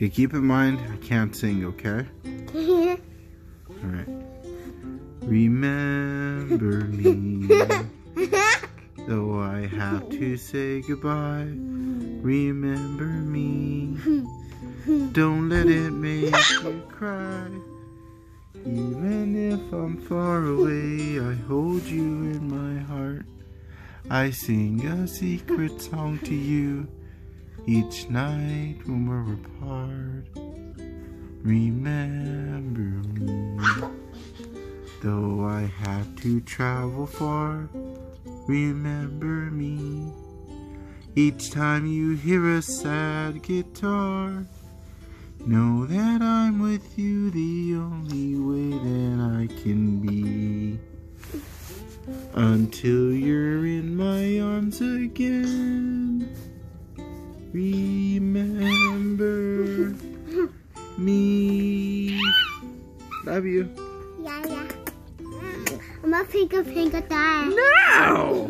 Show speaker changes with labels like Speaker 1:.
Speaker 1: Okay, keep in mind, I can't sing, okay? Alright. Remember me, though I have to say goodbye. Remember me, don't let it make you cry. Even if I'm far away, I hold you in my heart. I sing a secret song to you each night when we're apart. Remember me, though I have to travel far. Remember me, each time you hear a sad guitar. Know that I'm with you the only way that I can be. Until you're in my arms again. Me. Love you.
Speaker 2: yeah, yeah. I'm a pink, pink, die.
Speaker 1: No!